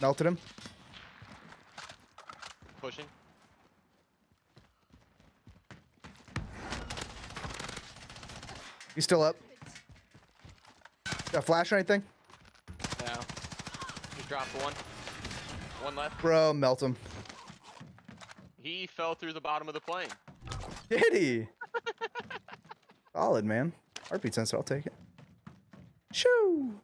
Melted him. Pushing. He's still up. Got flash or anything? No. He dropped one. One left. Bro, melt him. He fell through the bottom of the plane. Did he? Solid, man. Heartbeat sensor, I'll take it. Shoo!